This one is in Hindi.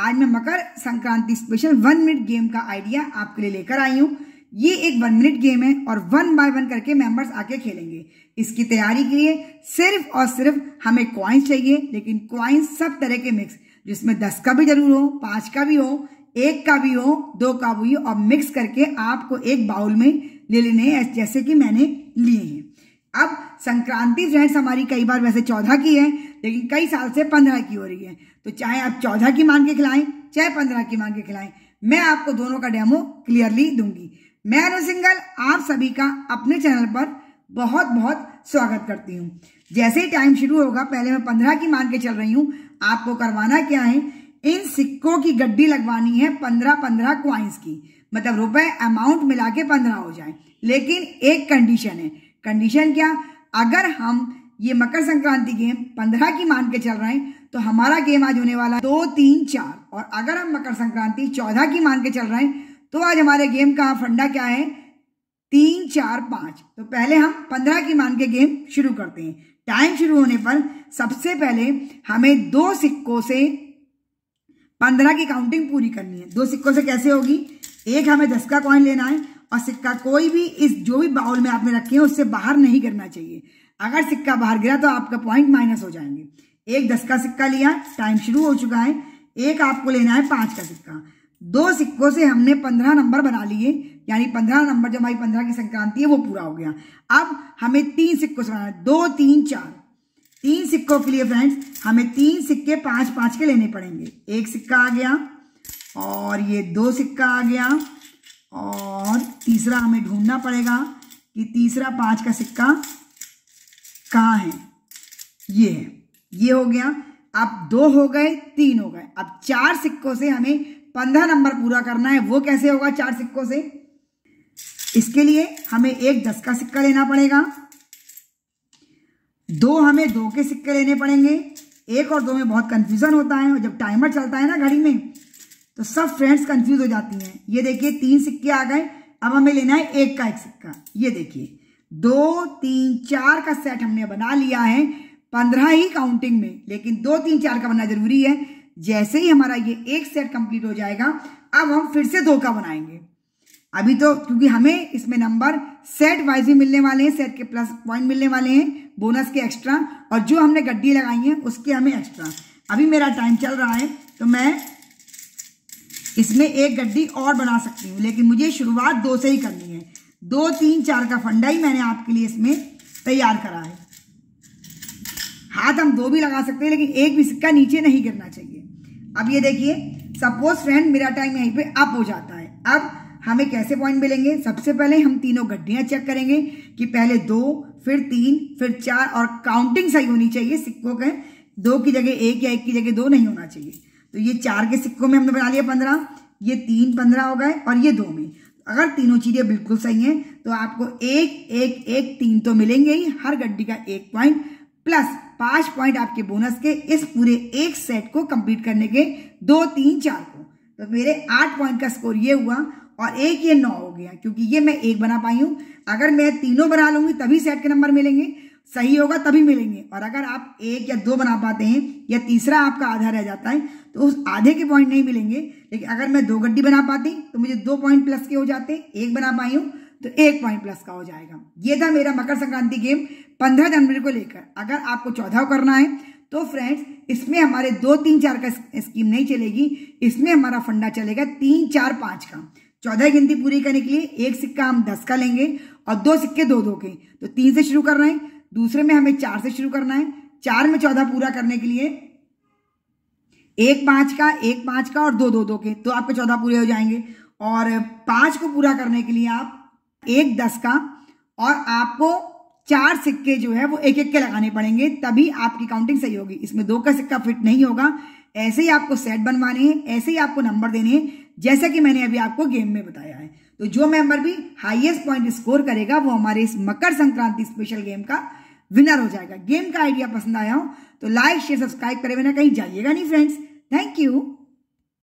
आज मैं Makar Sankranti special one minute game का आइडिया आपके लिए लेकर आई हूँ। ये एक वन मिनट गेम है और वन बाय वन करके मेंबर्स आके खेलेंगे। इसकी तैयारी के लिए सिर्फ़ और सिर्फ़ हमें क्वाइंस चाहिए, लेकिन क्वाइंस सब तरह के मिक्स जिसमें दस का भी ज़रूर हो, पाँच का भी हो, एक का भी हो, दो का भी हो, और मिक्स करके आपको एक बाउल में ले लेने हैं, जैसे कि मैंने लिए हैं। अब संक्रांति फ्रेंड्स, हमारी कई बार वैसे चौदह की है लेकिन कई साल से पंद्रह की हो रही है। तो चाहे आप चौदह की मान के खिलाएँ, चाहे पंद्रह की मान के खिलाएँ, मैं आपको दोनों का डेमो क्लियरली दूँगी। मैं अनु सिंगल, आप सभी का अपने चैनल पर बहुत बहुत स्वागत करती हूँ। जैसे ही टाइम शुरू होगा, पहले मैं पंद्रह की मान के चल रही हूँ। आपको करवाना क्या है? इन सिक्कों की गड्डी लगवानी है पंद्रह पंद्रह क्वाइंस की। मतलब रुपए अमाउंट मिला के पंद्रह हो जाए। लेकिन एक कंडीशन है। कंडीशन क्या? अगर हम ये मकर संक्रांति गेम पंद्रह की मान के चल रहे हैं तो हमारा गेम आज होने वाला दो, तीन, चार। और अगर हम मकर संक्रांति चौदह की मान के चल रहे हैं तो आज हमारे गेम का फंडा क्या है? तीन, चार, पाँच। तो पहले हम पंद्रह की मान के गेम शुरू करते हैं। टाइम शुरू होने पर सबसे पहले हमें दो सिक्कों से पंद्रह की काउंटिंग पूरी करनी है। दो सिक्कों से कैसे होगी? एक, हमें दस का कॉइन लेना है, और सिक्का कोई भी इस जो भी बाउल में आपने रखे हैं, उससे बाहर नहीं करना चाहिए। अगर सिक्का बाहर गिरा तो आपका पॉइंट माइनस हो जाएँगे। एक दस का सिक्का लिया टाइम शुरू हो चुका है। एक आपको लेना है पाँच का सिक्का। दो सिक्कों से हमने पंद्रह नंबर बना लिए, यानी पंद्रह नंबर जो हमारी पंद्रह की संक्रांति है, वो पूरा हो गया। अब हमें तीन सिक्कों से बनाना दो, तीन, चार। तीन सिक्कों के लिए फ्रेंड्स हमें तीन सिक्के पाँच पाँच के लेने पड़ेंगे। एक सिक्का आ गया, और ये दो सिक्का आ गया, और तीसरा हमें ढूंढना पड़ेगा कि तीसरा पाँच का सिक्का कहाँ है? ये है। ये हो गया। अब दो हो गए, तीन हो गए। अब चार सिक्कों से हमें पंद्रह नंबर पूरा करना है। वो कैसे होगा चार सिक्कों से? इसके लिए हमें एक दस का सिक्का लेना पड़ेगा। दो हमें दो के सिक्के लेने पड़ेंगे। एक और दो में बहुत कंफ्यूजन होता है और जब टाइमर चलता है ना घड़ी में तो सब फ्रेंड्स कंफ्यूज हो जाती हैं। ये देखिए, तीन सिक्के आ गए। अब हमें लेना है एक का एक सिक्का। ये देखिए। दो, तीन, चार का सेट हमने बना लिया है पंद्रह ही काउंटिंग में, लेकिन दो, तीन, चार का बनना ज़रूरी है। जैसे ही हमारा ये एक सेट कंप्लीट हो जाएगा, अब हम फिर से दो का बनाएँगे। अभी तो क्योंकि हमें इसमें नंबर सेट वाइज भी मिलने वाले हैं सेट के प्लस पॉइंट मिलने वाले हैं बोनस के एक्स्ट्रा और जो हमने गड्डी लगाई है, उसके हमें एक्स्ट्रा अभी मेरा टाइम चल रहा है तो मैं इसमें एक गड्डी और बना सकती हूँ, लेकिन मुझे शुरुआत दो से ही करनी है। दो, तीन, चार का फंडा ही मैंने आपके लिए इसमें तैयार करा है। हाथ हम दो भी लगा सकते हैं, लेकिन एक भी सिक्का नीचे नहीं गिरना चाहिए। अब ये देखिए सपोज़ फ्रेंड मेरा टाइम यहीं पे अप हो जाता है। अब हमें कैसे पॉइंट मिलेंगे? सबसे पहले हम तीनों गड्डियाँ चेक करेंगे कि पहले दो, फिर तीन, फिर चार, और काउंटिंग सही होनी चाहिए। सिक्कों के दो की जगह एक या एक की जगह दो नहीं होना चाहिए। तो ये चार के सिक्कों में हमने बना लिया पंद्रह, ये तीन पंद्रह हो गए, और ये दो में। अगर तीनों चीज़ें बिल्कुल सही हैं तो आपको एक एक एक, तीन तो मिलेंगे ही, हर गड्डी का एक पॉइंट प्लस पाँच पॉइंट आपके बोनस के इस पूरे एक सेट को कंप्लीट करने के दो, तीन, चार को। तो मेरे आठ पॉइंट का स्कोर ये हुआ और एक ये नौ हो गया, क्योंकि ये मैं एक बना पाई हूँ। अगर मैं तीनों बना लूँगी, तभी सेट के नंबर मिलेंगे। सही होगा तभी मिलेंगे। और अगर आप एक या दो बना पाते हैं, या तीसरा आपका आधा रह जाता है तो उस आधे के पॉइंट नहीं मिलेंगे। लेकिन अगर मैं दो गड्डी बना पाती तो मुझे दो पॉइंट प्लस के हो जाते हैं एक बना पाई हूँ तो एक पॉइंट प्लस का हो जाएगा। ये था मेरा मकर संक्रांति गेम पंद्रह जनवरी को लेकर। अगर आपको चौदह करना है तो फ्रेंड्स इसमें हमारे दो तीन चार का स्कीम नहीं चलेगी। इसमें हमारा फंडा चलेगा तीन चार पाँच का। चौदह गिनती पूरी करने के लिए एक सिक्का हम दस का लेंगे और दो सिक्के दो दो के। तो तीन से शुरू कर रहे हैं दूसरे में हमें चार से शुरू करना है। चार में चौदह पूरा करने के लिए एक पाँच का, एक पाँच का और दो दो दो के। तो आपके चौदह पूरे हो जाएँगे। और पाँच को पूरा करने के लिए आप एक दस का और आपको चार सिक्के जो है वो एक एक के लगाने पड़ेंगे, तभी आपकी काउंटिंग सही होगी। इसमें दो का सिक्का फिट नहीं होगा। ऐसे ही आपको सेट बनवाने हैं, ऐसे ही आपको नंबर देने हैं, जैसा कि मैंने अभी आपको गेम में बताया है। तो जो मेंबर भी हाईएस्ट पॉइंट स्कोर करेगा, वो हमारे इस मकर संक्रांति स्पेशल गेम का विनर हो जाएगा। गेम का आइडिया पसंद आया हो तो लाइक शेयर सब्सक्राइब करें। बिना कहीं जाइएगा नहीं फ्रेंड्स थैंक यू